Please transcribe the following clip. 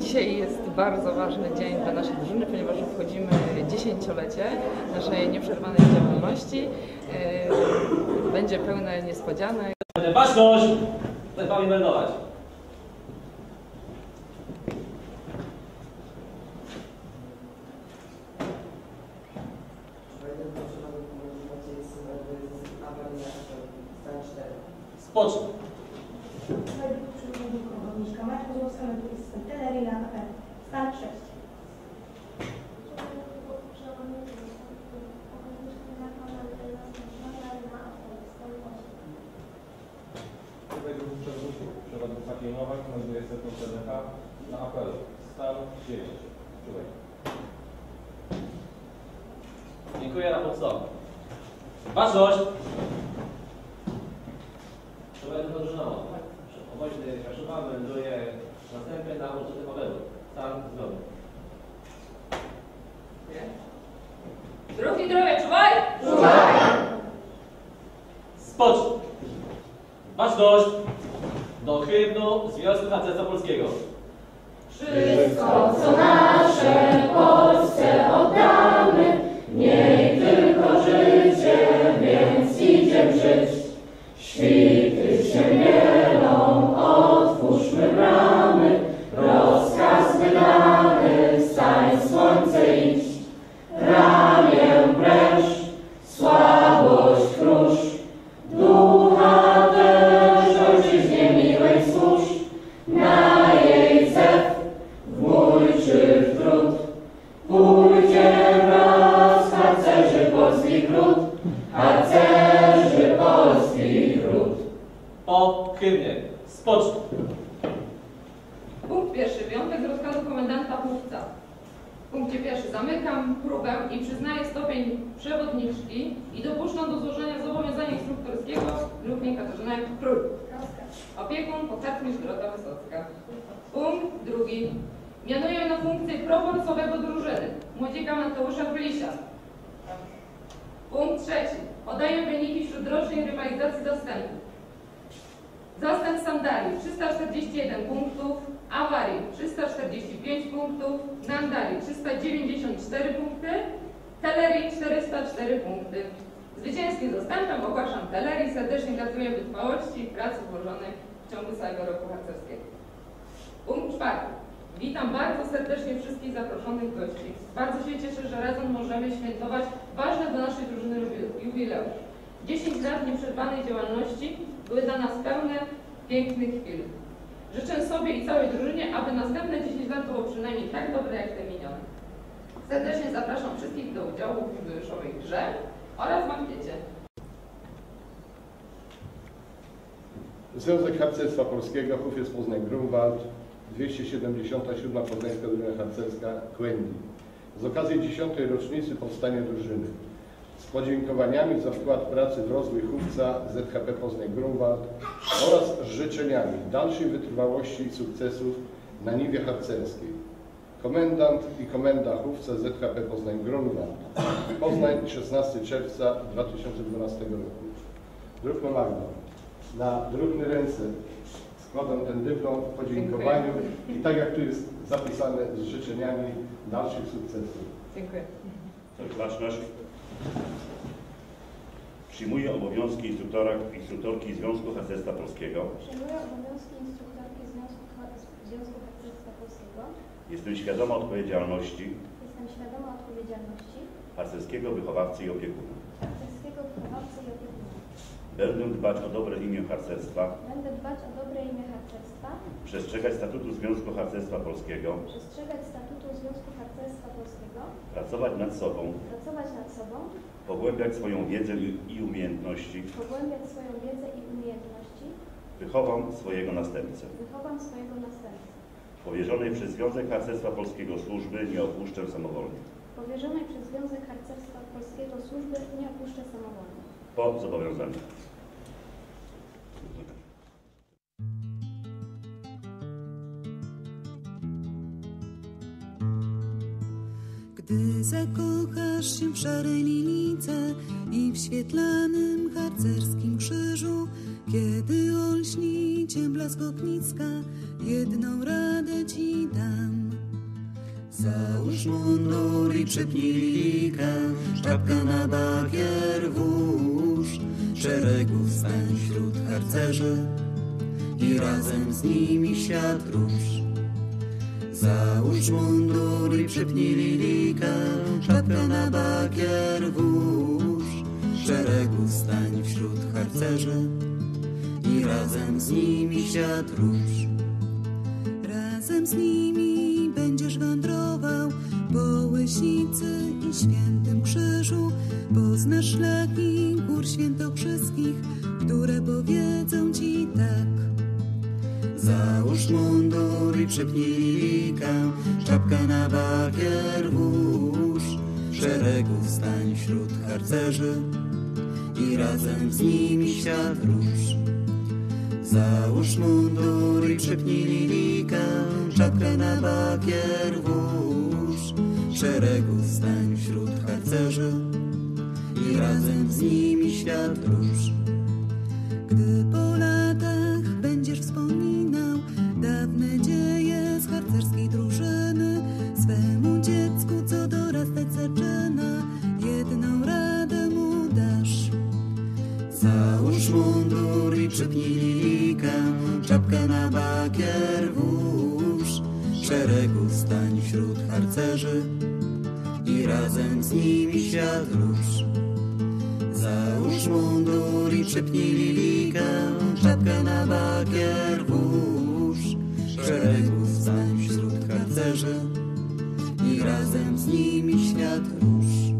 Dzisiaj jest bardzo ważny dzień dla naszej drużyny, ponieważ obchodzimy dziesięciolecie naszej nieprzerwanej działalności. E, Będzie pełne niespodzianek. Baczność! Chcę wami meldować. Spocznij. Według przyrodnika ogniska Maćku Złowskiego Kienowa komenduje sektor CDH na apelu. Stan 9. Czuwaj. Dziękuję, raport stop. Baczność! To będę drużynowo. Obwoźny Kaszuba melduje następny na użyty Pawelu. Stan zgodny. Drugi zdrowie, czuwaj! Spocznij. Baczność! Do hymnu Związku Harcerstwa Polskiego. Po hymnie. Spocznij. Punkt pierwszy. Wyjątek z rozkazu komendanta Chłopca. W punkcie pierwszym zamykam próbę i przyznaję stopień przewodniczki i dopuszczam do złożenia zobowiązania instruktorskiego grupie Katarzyna Król. Opiekun pokartmistrz Dorota Wysocka. Punkt drugi. Mianuję na funkcję proporcowego drużyny młodzika Mateusza Kulisia. Punkt trzeci. Podaję wyniki śródrocznej rywalizacji zastępów. Zastęp sandali 341 punktów, awarii 345 punktów, nandali 394 punkty, telerii 404 punkty. Zwycięskim zastępem ogłaszam telerii. Serdecznie gratuluję wytrwałości i pracy włożonej w ciągu całego roku harcerskiego. Punkt czwarty. Witam bardzo serdecznie wszystkich zaproszonych gości. Bardzo się cieszę, że razem możemy świętować ważne dla naszej drużyny jubi- jubileusz. 10 lat nieprzerwanej działalności były dla nas pełne pięknych chwil. Życzę sobie i całej drużynie, aby następne 10 lat było przynajmniej tak dobre jak te minione. Serdecznie zapraszam wszystkich do udziału w jubileuszowej grze oraz bankiecie. Związek Harcerstwa Polskiego, Hufiec Poznań Grunwald, 277. Poznańska Drużyna Harcerska Kłębi. Z okazji 10. rocznicy powstania drużyny. Z podziękowaniami za wkład pracy w rozwój Hufca ZHP Poznań Grunwald oraz życzeniami dalszej wytrwałości i sukcesów na niwie harcerskiej. Komendant i komenda Hufca ZHP Poznań Grunwald. Poznań 16 czerwca 2012 roku. Drugno Magda. Na drobne ręce składam ten dyplom w podziękowaniu i tak jak tu jest zapisane z życzeniami dalszych sukcesów. Dziękuję. Baczność. Przyjmuje obowiązki instruktora, instruktorki Związku Harcerstwa Polskiego. Przyjmuję obowiązki instruktorki Związku, Związku Harcerstwa Polskiego. Jestem świadoma odpowiedzialności Jestem świadoma odpowiedzialności harcerskiego wychowawcy i opiekuna. harcerskiego wychowawcy i opiekuna. Będę dbać o dobre imię harcerstwa, Będę dbać o dobre imię harcerstwa, przestrzegać statutu Związku Harcerstwa Polskiego, przestrzegać statutu Związku Harcerstwa Polskiego, pracować nad sobą, pracować nad sobą, pogłębiać swoją wiedzę i- umiejętności. pogłębiać swoją wiedzę i umiejętności, Wychowam swojego następcę. wychowam swojego następcę. Powierzonej przez Związek Harcerstwa Polskiego służby nie opuszczę samowolnie. Powierzonej przez Związek Harcerstwa Polskiego służby nie opuszczę samowolnie. Po zobowiązaniu. Gdy zakochasz się w szarej lilice i w świetlanym harcerskim krzyżu, kiedy olśni życiem blask ogniska, jedną radę ci dam. Załóż mundur i przypnij lika, czapka na bakier włóż, szeregów stań wśród harcerzy i razem z nimi świat rusz. Załóż mundur i przypnij lilika, czapkę na bakier włóż, szeregów stań wśród harcerzy i razem z nimi świat rusz. Razem z nimi będziesz wędrował po Łysicy i Świętym Krzyżu. Poznasz szlaki gór świętokrzyskich, które powiedzą ci tak. Załóż mundur i przypnij czapkę na bakier włóż, szeregów stań wśród harcerzy i razem z nimi świat rusz. Załóż mundur i przypnij czapkę na bakier włóż, szeregów stań wśród harcerzy i razem z nimi świat rusz. Gdy po latach będziesz wspominał dawne dzieje z harcerskiej drużyny, swemu dziecku, co dorastać zaczyna, jedną radę mu dasz. Załóż mundur i przypnij lilika, czapkę na bakier włóż, szeregów stań wśród harcerzy i razem z nimi świat rusz. Załóż mundur i przypnij lilika, czapkę na bakier włóż, szeregów stań wśród harcerzy i razem z nimi świat rusz.